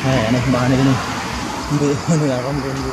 Eh, anak bahan ini. Ini, ini, ini, ini, ini,